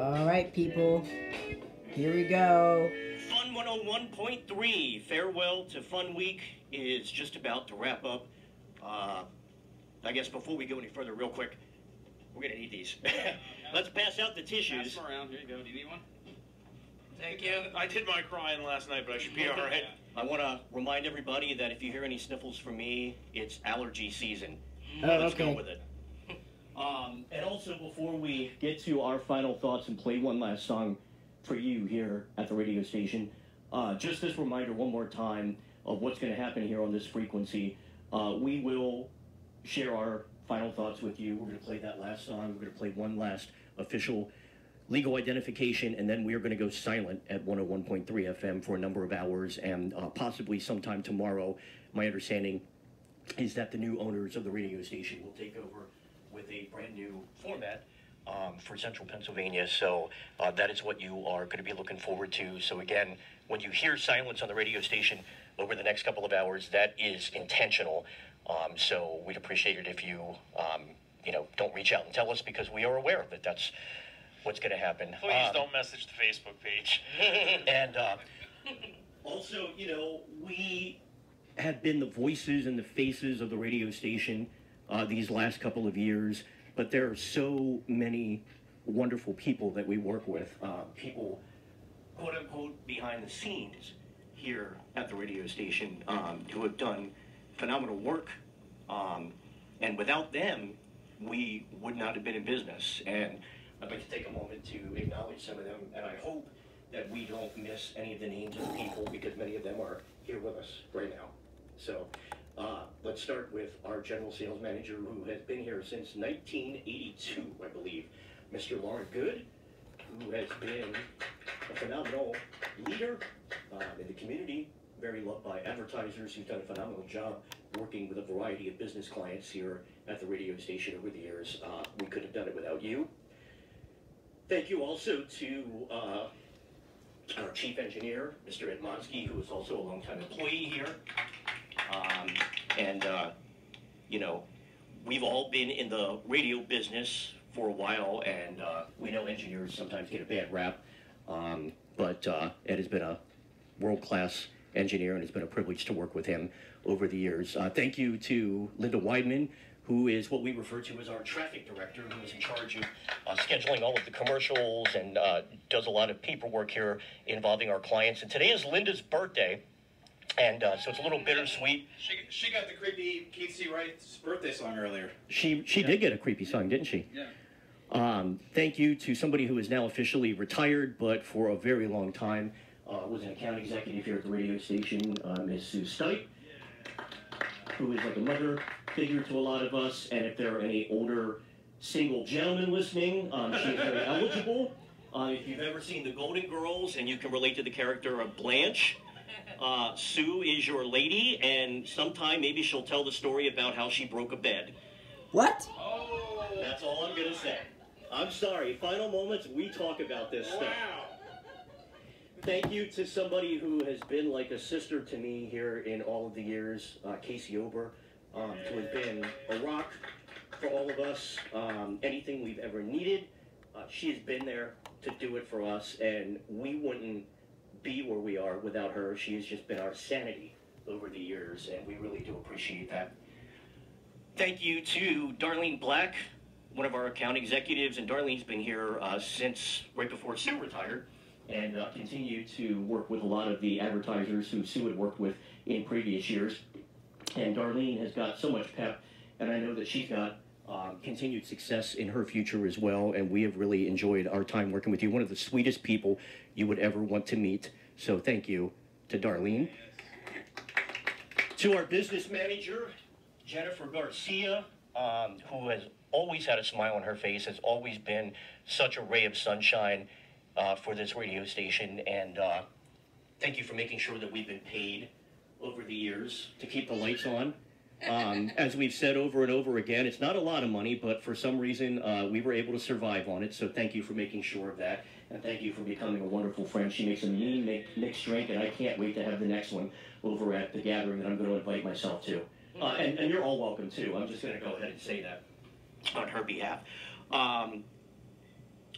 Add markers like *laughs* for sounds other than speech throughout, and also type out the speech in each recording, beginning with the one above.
All right, people. Here we go. Fun 101.3, Farewell to Fun Week is just about to wrap up. Uh, I guess before we go any further, real quick, we're going to need these. *laughs* Let's pass out the tissues. Pass them around. Here you go. Do you need one? Thank you. I did my crying last night, but I should be all right. *laughs* I want to remind everybody that if you hear any sniffles from me, it's allergy season. Oh, Let's okay. go with it. Um, and also, before we get to our final thoughts and play one last song for you here at the radio station, uh, just this reminder one more time of what's going to happen here on this frequency. Uh, we will share our final thoughts with you. We're going to play that last song. We're going to play one last official legal identification, and then we are going to go silent at 101.3 FM for a number of hours, and uh, possibly sometime tomorrow. My understanding is that the new owners of the radio station will take over with a brand new format um, for central Pennsylvania. So uh, that is what you are going to be looking forward to. So again, when you hear silence on the radio station over the next couple of hours, that is intentional. Um, so we'd appreciate it if you, um, you know, don't reach out and tell us because we are aware of it. that's what's going to happen. Please Um, don't message the Facebook page. *laughs* *laughs* and uh, also, you know, we have been the voices and the faces of the radio station uh, these last couple of years, but there are so many wonderful people that we work with, uh, people, quote unquote, behind the scenes here at the radio station um, who have done phenomenal work. Um, and without them, we would not have been in business. And I'd like to take a moment to acknowledge some of them, and I hope that we don't miss any of the names of the people because many of them are here with us right now. So uh, let's start with our general sales manager who has been here since 1982, I believe, Mr. Lauren Good, who has been a phenomenal leader uh, in the community, very loved by advertisers, who's done a phenomenal job working with a variety of business clients here at the radio station over the years. Uh, we couldn't have done it without you. Thank you also to uh, our chief engineer, Mr. Ed Monsky, who is also a longtime employee here. Um, and, uh, you know, we've all been in the radio business for a while, and uh, we know engineers sometimes get a bad rap. Um, but uh, Ed has been a world class engineer, and it's been a privilege to work with him over the years. Uh, thank you to Linda Weidman, who is what we refer to as our traffic director, who is in charge of uh, scheduling all of the commercials and uh, does a lot of paperwork here involving our clients. And today is Linda's birthday, and uh, so it's a little bittersweet. She, she got the creepy Keith C. Wright's birthday song earlier. She she did get a creepy song, didn't she? Yeah. Um, thank you to somebody who is now officially retired, but for a very long time uh, was an account executive here at the radio station, uh, Ms. Sue Stipe, who is like a mother figure to a lot of us. And if there are any older single gentlemen listening, um, she is very *laughs* eligible. Uh, if you've ever seen The Golden Girls and you can relate to the character of Blanche, uh, Sue is your lady, and sometime maybe she'll tell the story about how she broke a bed. What? Oh, That's all I'm gonna say. I'm sorry. Final moments, we talk about this stuff. Thank you to somebody who has been like a sister to me here in all of the years, uh, Casey Ober, um, who has been a rock for all of us. Um, anything we've ever needed, uh, she has been there to do it for us, and we wouldn't be where we are without her. She has just been our sanity over the years, and we really do appreciate that. Thank you to Darlene Black, one of our account executives, and Darlene's been here uh, since right before Sue retired, and uh, continue to work with a lot of the advertisers who Sue had worked with in previous years. And Darlene has got so much pep, and I know that she's got um, continued success in her future as well. And we have really enjoyed our time working with you. One of the sweetest people you would ever want to meet. So thank you to Darlene. To our business manager, Jennifer Garcia, um, who has always had a smile on her face, has always been such a ray of sunshine uh, for this radio station. And uh, thank you for making sure that we've been paid over the years to keep the lights on. Um, as we've said over and over again, it's not a lot of money, but for some reason uh, we were able to survive on it. So thank you for making sure of that, and thank you for becoming a wonderful friend. She makes a mean mixed drink, and I can't wait to have the next one over at the gathering that I'm going to invite myself to. Uh, and, and you're all welcome too. I'm just going to go ahead and say that on her behalf. Um,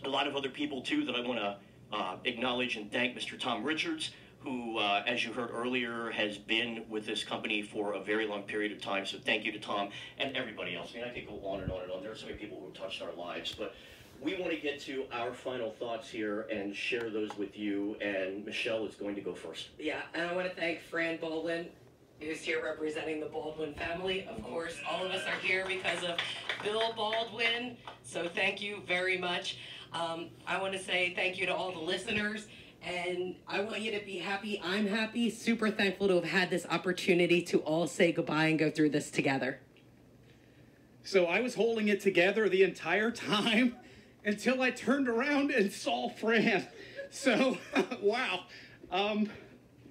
a lot of other people too that I want to uh, acknowledge and thank Mr. Tom Richards, who, uh, as you heard earlier, has been with this company for a very long period of time. So thank you to Tom and everybody else. I mean, I could go on and on and on. There are so many people who have touched our lives, but we want to get to our final thoughts here and share those with you. And Michelle is going to go first. Yeah, and I want to thank Fran Baldwin, who's here representing the Baldwin family. Of course, all of us are here because of Bill Baldwin. So thank you very much. Um, I want to say thank you to all the listeners. And I want you to be happy. I'm happy. Super thankful to have had this opportunity to all say goodbye and go through this together. So I was holding it together the entire time *laughs* until I turned around and saw Fran. So, *laughs* wow. Um,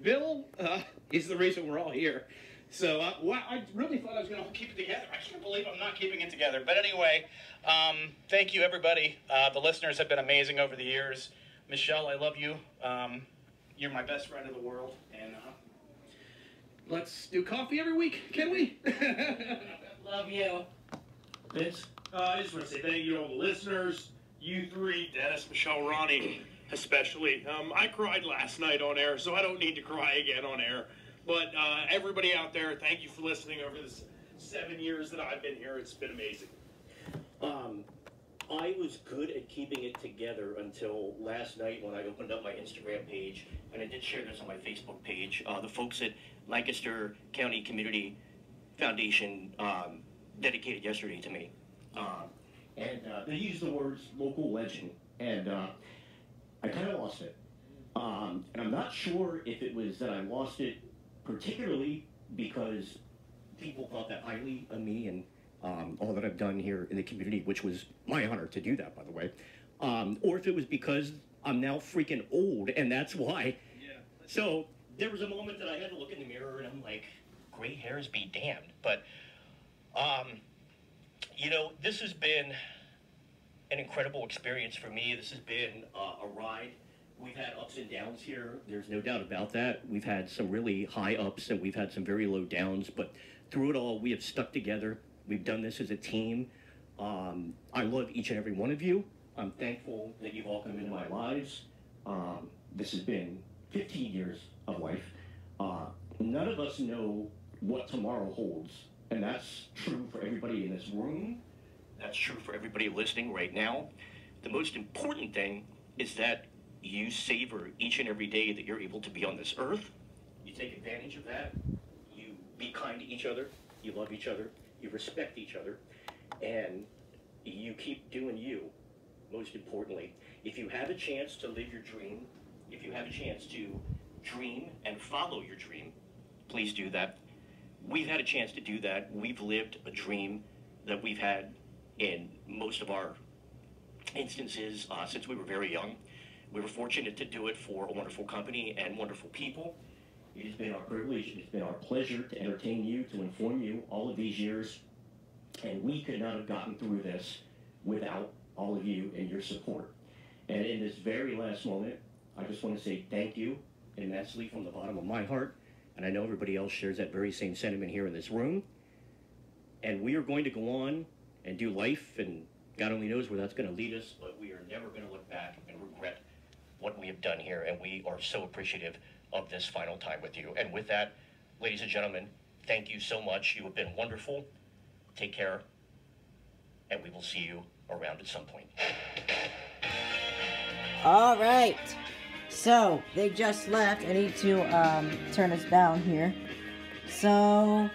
Bill uh, is the reason we're all here. So, uh, wow, I really thought I was going to keep it together. I can't believe I'm not keeping it together. But anyway, um, thank you, everybody. Uh, the listeners have been amazing over the years. Michelle, I love you. Um, you're my best friend in the world. And uh, let's do coffee every week, can we? *laughs* Love you. Vince? Uh, I just want to say thank you to all the listeners, you three, Dennis, Michelle, Ronnie, especially. Um, I cried last night on air, so I don't need to cry again on air. But uh, everybody out there, thank you for listening over this seven years that I've been here. It's been amazing. Um, I was good at keeping it together until last night when I opened up my Instagram page, and I did share this on my Facebook page. Uh, the folks at Lancaster County Community Foundation um, dedicated yesterday to me. Um, and uh, they used the words local legend, and uh, I kind of lost it. Um, and I'm not sure if it was that I lost it particularly because people thought that highly of me and um, all that I've done here in the community, which was my honor to do that, by the way, um, or if it was because I'm now freaking old and that's why. Yeah. So there was a moment that I had to look in the mirror and I'm like, gray hairs be damned. But, um, you know, this has been an incredible experience for me. This has been uh, a ride. We've had ups and downs here. There's no doubt about that. We've had some really high ups and we've had some very low downs, but through it all, we have stuck together. We've done this as a team. Um, I love each and every one of you. I'm thankful that you've all come into my lives. Um, this has been 15 years of life. Uh, none of us know what tomorrow holds, and that's true for everybody in this room. That's true for everybody listening right now. The most important thing is that you savor each and every day that you're able to be on this earth. You take advantage of that. You be kind to each other. You love each other. You respect each other. And you keep doing you, most importantly. If you have a chance to live your dream, if you have a chance to dream and follow your dream, please do that. We've had a chance to do that. We've lived a dream that we've had in most of our instances uh, since we were very young. We were fortunate to do it for a wonderful company and wonderful people. It has been our privilege, it has been our pleasure to entertain you, to inform you all of these years. And we could not have gotten through this without all of you and your support. And in this very last moment, I just want to say thank you immensely from the bottom of my heart. And I know everybody else shares that very same sentiment here in this room. And we are going to go on and do life, and God only knows where that's going to lead us, but we are never going to look back and regret what we have done here. And we are so appreciative of this final time with you. And with that, ladies and gentlemen, thank you so much. You have been wonderful. Take care, and we will see you around at some point. All right. So they just left. I need to um, turn us down here. So, all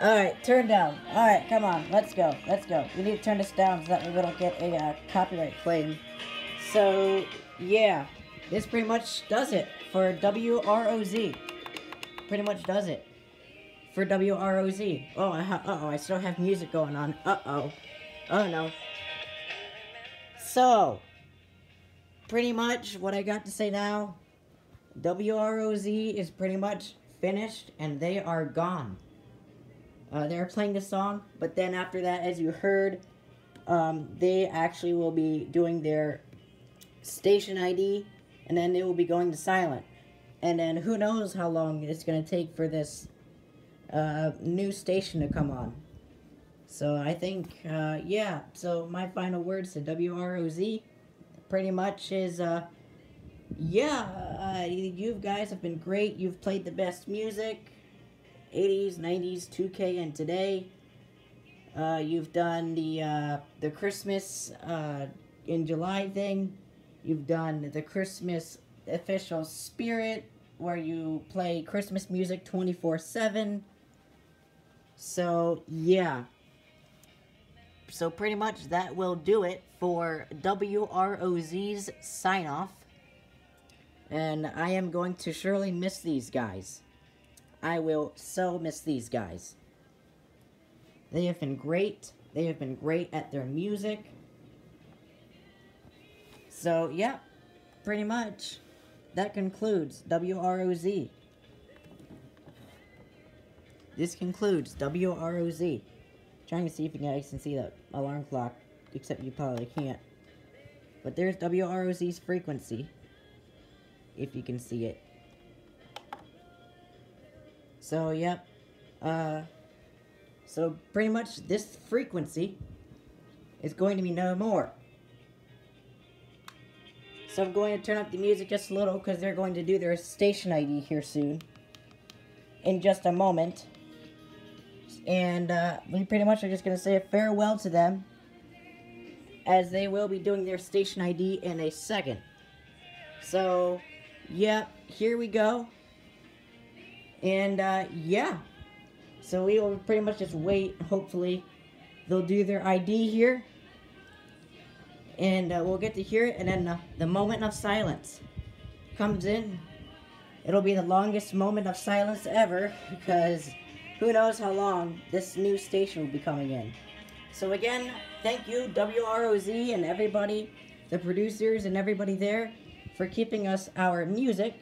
right, turn down. All right, come on, let's go, let's go. We need to turn this down so that we don't get a uh, copyright claim. So, yeah, this pretty much does it for WROZ. Pretty much does it for WROZ. Oh, I ha- uh oh, I still have music going on. Uh oh. Oh no. So, pretty much what I got to say now WROZ is pretty much finished and they are gone. Uh, they're playing the song, but then after that, as you heard, um, they actually will be doing their station ID and then they will be going to silent. And then who knows how long it's going to take for this uh, new station to come on. So I think, uh, yeah. So my final words to WROZ pretty much is, uh, yeah, uh, you guys have been great. You've played the best music 80s, 90s, 2K, and today. Uh, you've done the, uh, the Christmas, in July thing. You've done the Christmas official spirit where you play Christmas music 24 7. So, yeah. So, pretty much that will do it for WROZ's sign off. And I am going to surely miss these guys. I will so miss these guys. They have been great. They have been great at their music. So, yeah, pretty much. That concludes WROZ. This concludes WROZ. Trying to see if you guys can see the alarm clock, except you probably can't. But there's WROZ's frequency, if you can see it. So, yep. Uh, so pretty much this frequency is going to be no more. So I'm going to turn up the music just a little because they're going to do their station ID here soon. In just a moment. And uh, we pretty much are just going to say a farewell to them. As they will be doing their station ID in a second. So, yeah, here we go. And, uh, yeah. So we will pretty much just wait, hopefully. They'll do their ID here and uh, we'll get to hear it and then uh, the moment of silence comes in. It'll be the longest moment of silence ever because who knows how long this new station will be coming in. So again thank you wroz and everybody the producers and everybody there for keeping us our music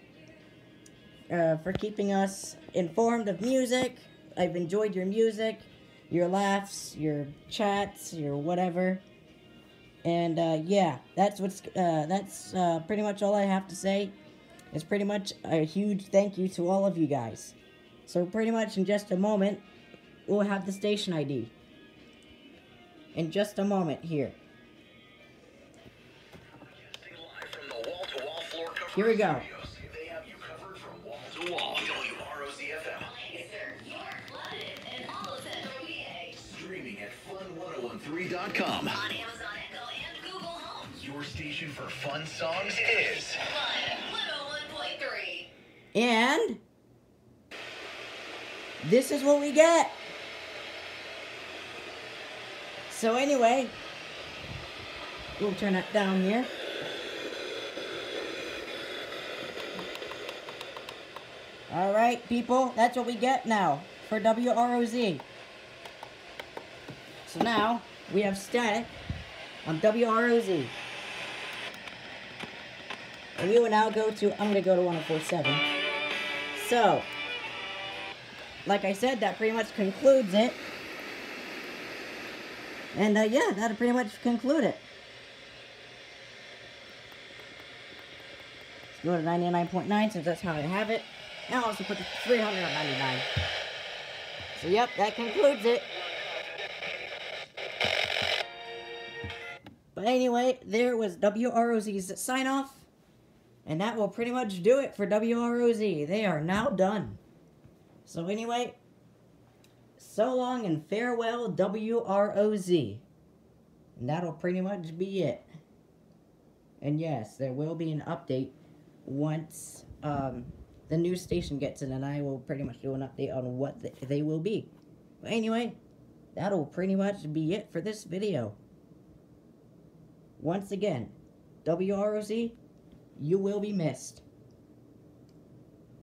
uh, for keeping us informed of music. I've enjoyed your music your laughs your chats your whatever and uh, yeah, that's what's uh, that's uh, pretty much all I have to say. It's pretty much a huge thank you to all of you guys. So pretty much in just a moment, we'll have the station ID. In just a moment here. Here we go. They have you covered from wall to wall. WROZ-FM. Streaming at fun1013.com. for fun songs is And this is what we get. So anyway, we'll turn that down here. All right, people, that's what we get now for WROZ. So now we have static on WROZ. We will now go to, I'm going to go to 1047. So, like I said, that pretty much concludes it. And uh, yeah, that'll pretty much conclude it. Let's go to 99.9 since that's how I have it. And I'll also put the 399. So yep, that concludes it. But anyway, there was WROZ's sign off. And that will pretty much do it for WROZ. They are now done. So anyway, so long and farewell WROZ. And that'll pretty much be it. And yes, there will be an update once um, the new station gets in, and I will pretty much do an update on what th- they will be. But anyway, that'll pretty much be it for this video. Once again, WROZ, you will be missed.